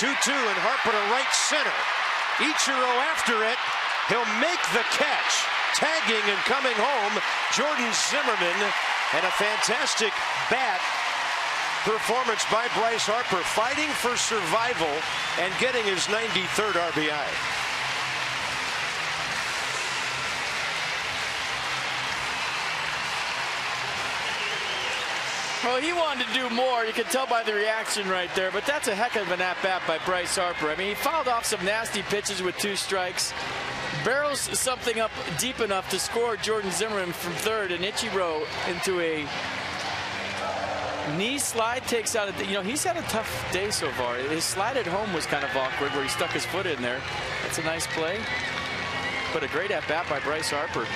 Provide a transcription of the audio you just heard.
2-2 and Harper to right center. Ichiro after it. He'll make the catch. Tagging and coming home, Jordan Zimmerman. And a fantastic bat performance by Bryce Harper, fighting for survival and getting his 93rd RBI. Well, he wanted to do more. You can tell by the reaction right there. But that's a heck of an at-bat by Bryce Harper. I mean, he fouled off some nasty pitches with two strikes. Barrels something up deep enough to score Jordan Zimmerman from third and Ichiro into a knee slide takes out, a, you know, he's had a tough day so far. His slide at home was kind of awkward where he stuck his foot in there. That's a nice play. But a great at bat by Bryce Harper.